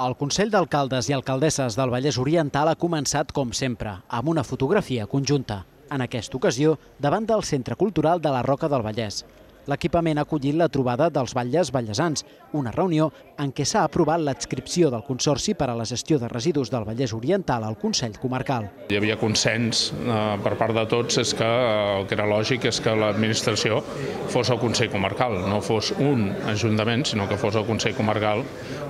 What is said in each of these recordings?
El Consell d'Alcaldes i Alcaldesses del Vallès Oriental ha començat, com sempre, amb una fotografia conjunta. En aquesta ocasió, davant del Centre Cultural de la Roca del Vallès. L'equipament ha acollit la trobada dels batlles ballesans, una reunió en què s'ha aprovat l'adscripció del Consorci per a la gestió de residus del Vallès Oriental al Consell Comarcal. Hi havia consens eh, per part de tots és que eh, el que era lògic és que l'administració fos el Consell Comarcal, no fos un ajuntament, sinó que fos el Consell Comarcal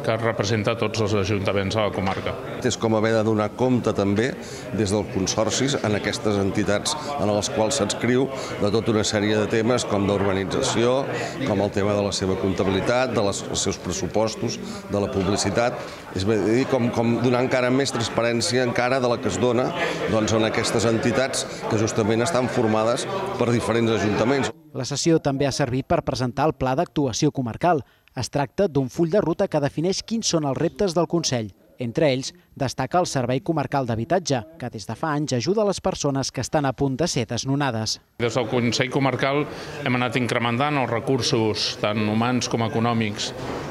que representa tots els ajuntaments a la comarca. És com haver de donar compte també des dels consorcis en aquestes entitats en les quals s'adscriu de tota una sèrie de temes com d'urbanització, com el tema de la seva comptabilitat, de les, els seus pressupostos, de la publicitat, és a dir, com, com donar encara més transparència encara de la que es dona doncs, en aquestes entitats que justament estan formades per diferents ajuntaments. La sessió també ha servit per presentar el Pla d'Actuació Comarcal. Es tracta d'un full de ruta que defineix quins són els reptes del Consell. Entre ells, destaca el Servei Comarcal d'Habitatge, que des de fa anys ajuda les persones que estan a punt de ser desnonades. Des del Consell Comarcal hem anat incrementant els recursos, tant humans com econòmics,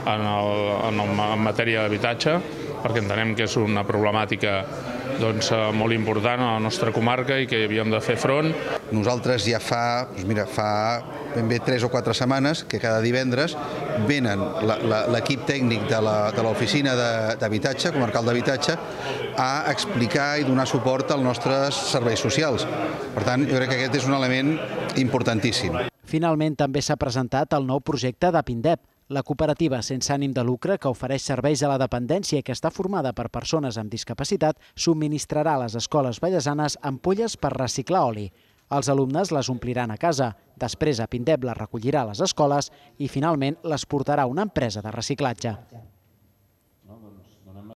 en, el, en, el, en matèria d'habitatge, perquè entenem que és una problemàtica doncs, molt important a la nostra comarca i que hi havíem de fer front. Nosaltres ja fa, doncs mira, fa ben bé 3 o 4 setmanes que cada divendres venen l'equip tècnic de l'oficina d'habitatge, comarcal d'habitatge, a explicar i donar suport als nostres serveis socials. Per tant, jo crec que aquest és un element importantíssim. Finalment, també s'ha presentat el nou projecte d'Apindep, la cooperativa sense ànim de lucre que ofereix serveis a la dependència i que està formada per persones amb discapacitat subministrarà a les escoles vallesanes ampolles per reciclar oli. Els alumnes les ompliran a casa, després Apindep les recollirà a les escoles i finalment les portarà a una empresa de reciclatge.